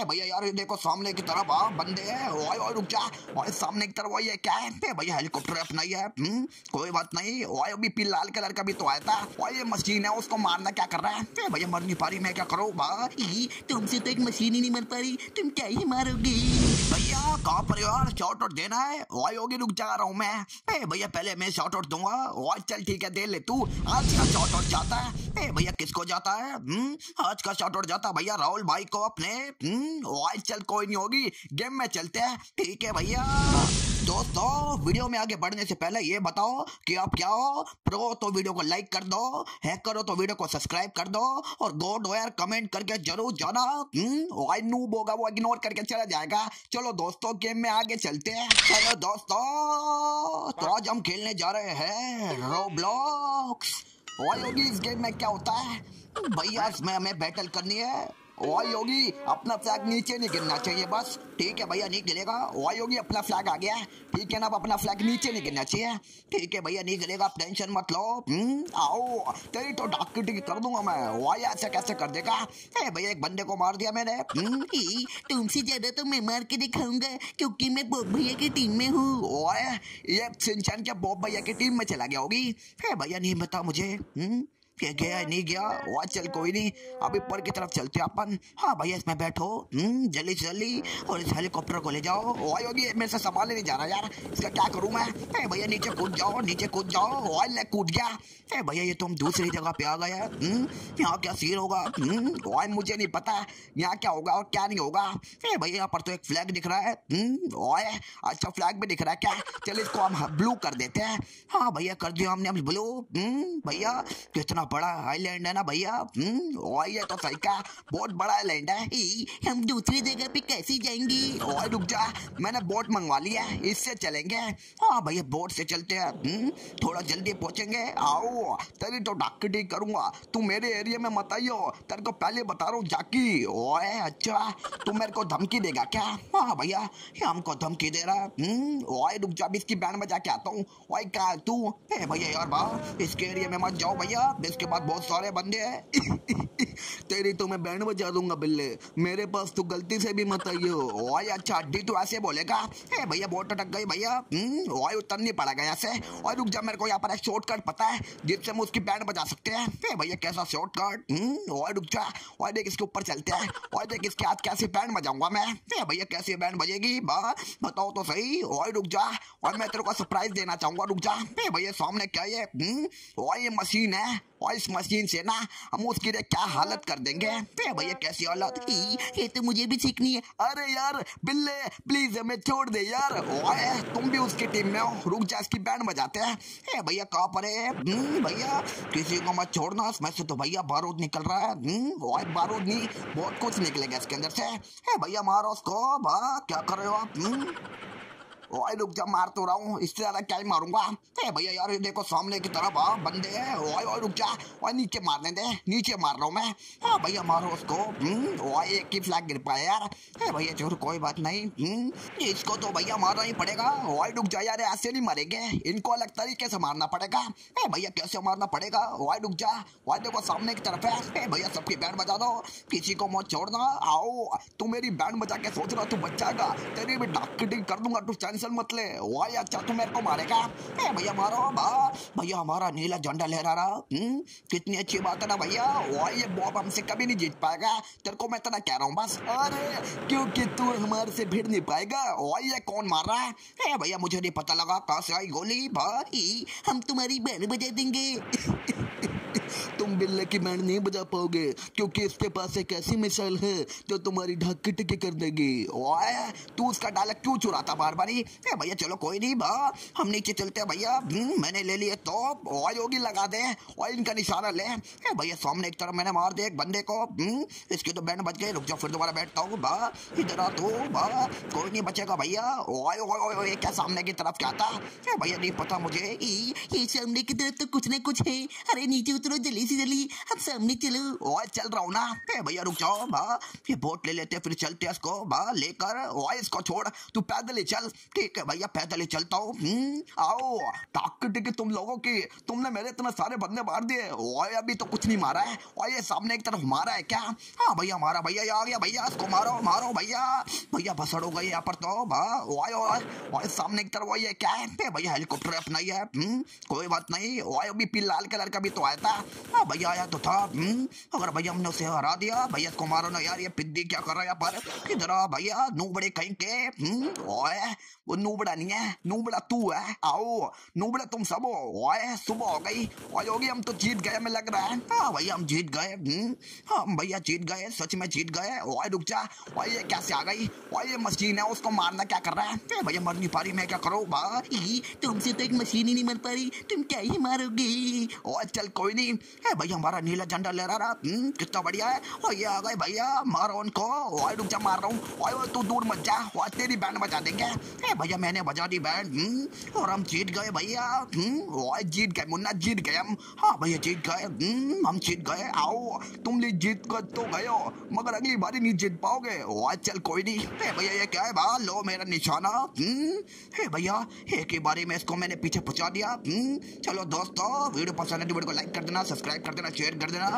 ए भैया यार देखो सामने की तरफ़ आ बंदे हैं ओए ओए रुक जा। ओए सामने की तरफ़ ये क्या है ए भैया हेलीकॉप्टर अपना ही है हम्म, कोई बात नहीं। ओए अभी पी लाल कलर का भी तो आया था। ओए ये मशीन है उसको मारना क्या कर रहा है? ए भैया मर नहीं पा रही मैं क्या करूँ? भाई तुमसे तो एक मशीन ही नहीं मर पा रही तुम क्या ही मारोगे? भैया, कहाँ परिवार शॉर्ट आउट देना है? वाई होगी, रुक जा रहा हूँ मैं। भैया, पहले मैं शॉर्ट आउट दूँगा। वाई चल ठीक है, दे ले तू। आज का शॉर्ट आउट जाता है। भैया, किसको जाता है? हुँ? आज का शॉर्ट आउट जाता है भैया, राहुल भाई को अपने। वाई चल, कोई नहीं होगी। गेम में चलते हैं। ठीक है भैया। दोस्तों, वीडियो में आगे बढ़ने से पहले ये बताओ कि आप क्या हो? प्रो तो वीडियो को लाइक कर दो हैक करो तो वीडियो को सब्सक्राइब कर दो और गोड यार कमेंट करके ज़रूर जाना। वाई नूब होगा, वो इग्नोर करके चला जाएगा। चलो दोस्तों गेम में आगे चलते हैं। चलो दोस्तों तो आज हम खेलने जा रहे हैं रोब्लॉक्स होगी इस गेम में क्या होता है? भैया, इसमें हमें बैटल करनी है। वाई योगी अपना फ्लैग नीचे नहीं गिरना चाहिए बस। ठीक है भैया नहीं गिरेगा। वाई योगी अपना फ्लैग आ गया ठीक है ना अब अपना फ्लैग नीचे नहीं गिरना चाहिए। ठीक है भैया नहीं गिरेगा आप टेंशन मत लो। हम्म, आओ। तेरी तो डाक टिकट कर दूँगा मैं। वाई ऐसे कैसे कर देगा? ए भैया एक बंदे को मार दिया मैंने। हम्म, तुमसे ज़्यादा तो मैं मार के दिखाऊँगा क्योंकि मैं बॉब भैया की टीम में हूँ। ये सिंचन के बॉब भैया की टीम में चला गया होगी। भैया नहीं बता मुझे। हम्म क्या गया नहीं गया वहाँ चल कोई नहीं अभी ऊपर की तरफ़ चलते अपन। हाँ भैया इसमें बैठो। हम्म जल्दी जल्दी और इस हेलीकॉप्टर को ले जाओ। वाई होगी मेरे से संभालने नहीं जा रहा यार इसका क्या करूँ मैं? भैया नीचे कूद जाओ नीचे कूद जाओ। वाई ले कूद गया। ए भैया ये तो हम दूसरी जगह पे आ गए हम्म, यहाँ क्या सीन होगा? हम्म, वाई मुझे नहीं पता यहाँ क्या होगा और क्या नहीं होगा। ए भैया यहाँ पर तो एक फ्लैग दिख रहा है। हम्म, अच्छा फ्लैग भी दिख रहा है क्या? चल इसको हम ब्लू कर देते हैं। हाँ भैया कर दिया हमने हम ब्लू हम्म, भैया कितना बड़ा आइलैंड है ना भैया? हम्म, ओए ये तो सही का बहुत बड़ा आइलैंड है। ई, हम दूसरी जगह पे कैसे जाएँगे? ओए रुक जा मैंने बोट मंगवा लिया है इससे चलेंगे। हाँ भैया बोट से चलते हैं। हम्म, थोड़ा जल्दी पहुँचेंगे। आओ तेरी तो डाकटी करूँगा। तू मेरे एरिया में मत आइयो तेरे को पहले बता रहा हूँ जाकी। ओए अच्छा तू मेरे को धमकी देगा क्या? हाँ भैया हमको धमकी दे रहा है। हम्म, रुक जा इसकी बैंड बजा के आता हूँ। ओए क्या तू? भैया यार बा इसके एरिया में मत जाओ भैया इसके बाद बहुत सारे बंदे हैं। तेरी तो मैं बैंड बजा दूँगा बिल्ले। मेरे पास तो गलती से भी मत आइयो। ओए अच्छा अड्डी तो ऐसे बोलेगा? ए भैया बोट अटक गई भैया। हम्म, ओए उतर नहीं पड़ेगा ऐसे ओए रुक जा मेरे को यहाँ पर एक शॉर्टकट पता है जिससे हम उसकी बैंड बजा सकते हैं। ए भैया कैसा शॉर्टकट ओए रुक जा। ओए देख इसके ऊपर चलते हैं। ओए देख इसके आज कैसे बैंड बजाऊँगा मैं। ए भैया कैसे बैंड बजेगी? बताओ तो सही। ओए रुक जा। और मैं तेरे को सरप्राइज़ देना चाहूँगा रुक जा। भैया सामने क्या ये? हम्म, ओए ये मशीन है। और मशीन से ना हम उसकी क्या हालत कर देंगे? भैया कैसी हालत? ई, ये तो मुझे भी सीखनी है। अरे यार बिल्ले प्लीज़ हमें छोड़ दे यार। ओए तुम भी उसकी टीम में हो। रुक जा इसकी बैंड बजाते हैं। ए भैया कहाँ पर हम्म, भैया किसी को मत छोड़ना इसमें से तो भैया बारूद निकल रहा है। हम्म, ओए बारूद नहीं बहुत कुछ निकलेगा इसके अंदर से। भैया मारो उसको क्या कर रहे हो आप? हम्म? ओए रुक जा मार तो रहा हूँ। इससे ज़्यादा क्या ही मारूँगा? ए भैया यार देखो सामने की तरफ़ आ बंदे। हैं ओए ओए रुक जा। ओए नीचे मारने दे नीचे मार रहा हूँ मैं। हाँ भैया मारो उसको। हम्म, ओए एक ही फ्लैग गिर पाया यार। ए भैया चोर कोई बात नहीं। हम्म, इसको तो भैया मारना ही पड़ेगा। ओए रुक जा यार ऐसे नहीं मारेंगे। इनको अलग तरीके से मारना पड़ेगा। ए भैया कैसे मारना पड़ेगा? ओए रुक जा। ओए देखो सामने की तरफ़ है। भैया सबकी बैंड बजा दो। किसी को मत छोड़ना। आओ तू मेरी बैंड बजा के सोच रहा तू बच जाएगा। तेरी भी डॉक्टरिंग कर दूँगा तू टेंशन मत ले। वाह अच्छा तू मेरे को मारेगा? भैया मारो भैया हमारा नीला झंडा लहरा रहा हम्म, कितनी अच्छी बात है ना भैया। वाह ये बॉब हमसे कभी नहीं जीत पाएगा। तेरे को मैं इतना कह रहा हूँ बस। अरे क्योंकि तू हमारे से भिड़ नहीं पाएगा। वाह ये कौन मार रहा है? भैया मुझे नहीं पता लगा। कहाँ से आई गोली? भाई हम तुम्हारी बैंड बजा देंगे। तुम बिल्ले की बैंड नहीं बजा पाओगे क्योंकि इसके पास एक ऐसी मिसाइल है जो तुम्हारी ढक टिकी कर देगी। ओए तू उसका डायलॉग क्यों चुराता बार बार ए भैया चलो कोई नहीं बा हम नीचे चलते हैं भैया। हम्म, मैंने ले लिए तो ओए योगी लगा दे ओए इनका निशाना ले। भैया सामने एक तरफ़ मैंने मार दिया एक बंदे को। हम्म, इसके तो बैंड बच गए रुक जाओ फिर दोबारा बैठता हूँ बा इधर आ तू बा कोई नहीं बचेगा भैया। ओए ओए क्या सामने की तरफ़ क्या था? भैया नहीं पता मुझे। ये सामने की तरफ़ तो कुछ ना कुछ है। अरे नीचे उतरो जल्दी से जल्दी। अब सामने चलो ओए चल रहा हूँ ना। ए भैया रुक जाओ बा। ये बोट ले लेते फिर चलते हैं इसको बा लेकर। ओए इसको छोड़ तू पैदल ही चल। ठीक है भैया पैदल ही चलता हूँ। हम्म, आओ। टाक टिकी तुम लोगों की। तुमने मेरे इतने सारे बंदे मार दिए। ओए अभी तो कुछ नहीं मारा है। ओए ये सामने एक तरफ़ मारा है क्या? हाँ भैया मारा। भैया आ गया। भैया इसको मारो मारो भैया। भैया भसड़ हो गई यहाँ पर तो ओए ओए सामने की तरफ़ ये क्या है? भैया हेलीकॉप्टर अपना ही है हम्म, कोई बात नहीं। ओए अभी पी लाल कलर का भी तो आया था। हाँ भैया आया तो था। हम्म, अगर भैया हमने उसे हरा दिया भैया इसको मारो ना यार ये पिद्दी क्या कर रहा है यहाँ पर? इधर आ भैया? नूबड़े कहीं के? हम्म, ओए वो नूबड़ा नहीं है नूबड़ा तू है। आओ नूबड़ा तुम सब हो। ओए सुबह हो गई। ओए होगी हम तो जीत गए हमें लग रहा है। हाँ भैया हम जीत गए। हम्म, हाँ भैया जीत गए सच में जीत गए। ओए रुक जा। ओए ये कैसे आ गई? ओए ये मशीन है उसको मारना क्या कर रहा है? भैया मर नहीं पा रही मैं क्या करूँ? बा ई, तुमसे तो एक मशीन ही नहीं मर पा रही। तुम क्या ही मारोगे? ओए चल कोई नहीं। है भैया हमारा नीला झंडा ले रहा कितना बढ़िया है और ये आ गए भैया मारो उनको ओए रुक जा मार रहा हूँ ओए तू दूर मत जा ओए तेरी बैंड बजा देंगे ए भैया मैंने बजा दी बैंड और हम जीत गए भैया ओए जीत गए मुन्ना जीत गए हम हाँ भैया जीत गए हम जीत गए आओ तुम लोग जीत कर तो गए हो मगर अगली बारी नहीं जीत पाओगे ओए चल कोई नहीं ए भैया ये क्या है बा लो मेरा निशाना हे भैया एक ही बारी में इसको मैंने पीछे पहुँचा दिया चलो दोस्तों वीडियो पसंद है तो वीडियो को लाइक कर देना सब्सक्राइब कर देना शेयर कर देना।